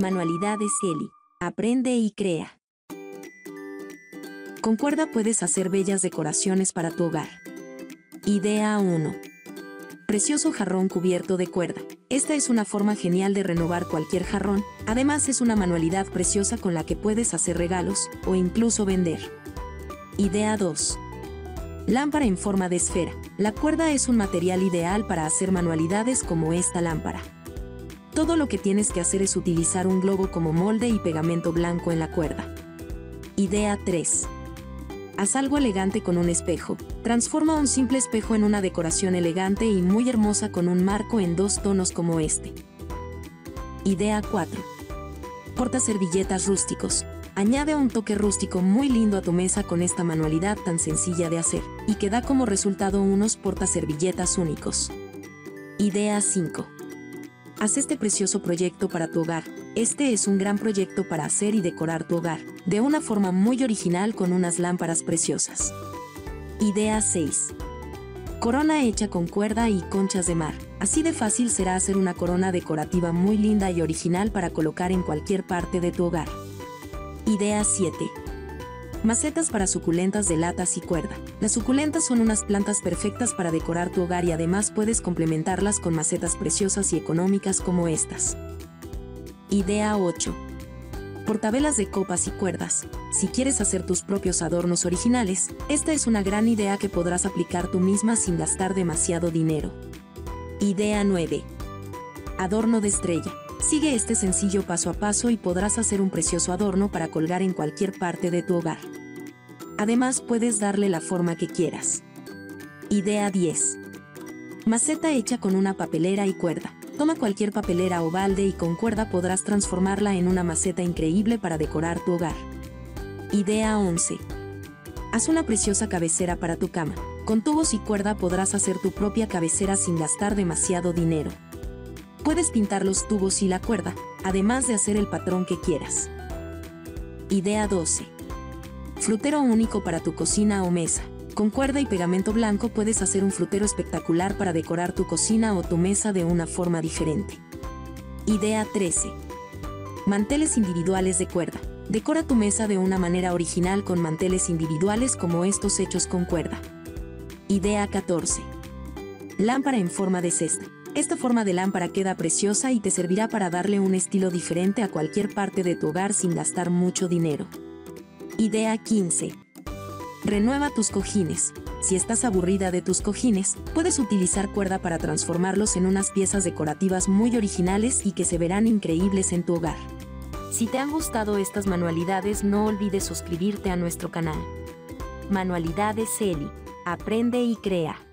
Manualidades Eli. Aprende y crea. Con cuerda puedes hacer bellas decoraciones para tu hogar. Idea 1. Precioso jarrón cubierto de cuerda. Esta es una forma genial de renovar cualquier jarrón, además es una manualidad preciosa con la que puedes hacer regalos o incluso vender. Idea 2. Lámpara en forma de esfera. La cuerda es un material ideal para hacer manualidades como esta lámpara. Todo lo que tienes que hacer es utilizar un globo como molde y pegamento blanco en la cuerda. Idea 3. Haz algo elegante con un espejo. Transforma un simple espejo en una decoración elegante y muy hermosa con un marco en dos tonos como este. Idea 4. Porta servilletas rústicos. Añade un toque rústico muy lindo a tu mesa con esta manualidad tan sencilla de hacer, y que da como resultado unos portaservilletas únicos. Idea 5. Haz este precioso proyecto para tu hogar. Este es un gran proyecto para hacer y decorar tu hogar, de una forma muy original con unas lámparas preciosas. Idea 6. Corona hecha con cuerda y conchas de mar. Así de fácil será hacer una corona decorativa muy linda y original para colocar en cualquier parte de tu hogar. Idea 7. Macetas para suculentas de latas y cuerda. Las suculentas son unas plantas perfectas para decorar tu hogar y además puedes complementarlas con macetas preciosas y económicas como estas. Idea 8. Portavelas de copas y cuerdas. Si quieres hacer tus propios adornos originales, esta es una gran idea que podrás aplicar tú misma sin gastar demasiado dinero. Idea 9. Adorno de estrella. Sigue este sencillo paso a paso y podrás hacer un precioso adorno para colgar en cualquier parte de tu hogar. Además puedes darle la forma que quieras. Idea 10. Maceta hecha con una papelera y cuerda. Toma cualquier papelera o balde y con cuerda podrás transformarla en una maceta increíble para decorar tu hogar. Idea 11. Haz una preciosa cabecera para tu cama. Con tubos y cuerda podrás hacer tu propia cabecera sin gastar demasiado dinero. Puedes pintar los tubos y la cuerda, además de hacer el patrón que quieras. Idea 12. Frutero único para tu cocina o mesa. Con cuerda y pegamento blanco puedes hacer un frutero espectacular para decorar tu cocina o tu mesa de una forma diferente. Idea 13. Manteles individuales de cuerda. Decora tu mesa de una manera original con manteles individuales como estos hechos con cuerda. Idea 14. Lámpara en forma de cesta. Esta forma de lámpara queda preciosa y te servirá para darle un estilo diferente a cualquier parte de tu hogar sin gastar mucho dinero. Idea 15. Renueva tus cojines. Si estás aburrida de tus cojines, puedes utilizar cuerda para transformarlos en unas piezas decorativas muy originales y que se verán increíbles en tu hogar. Si te han gustado estas manualidades, no olvides suscribirte a nuestro canal. Manualidades Eli. Aprende y crea.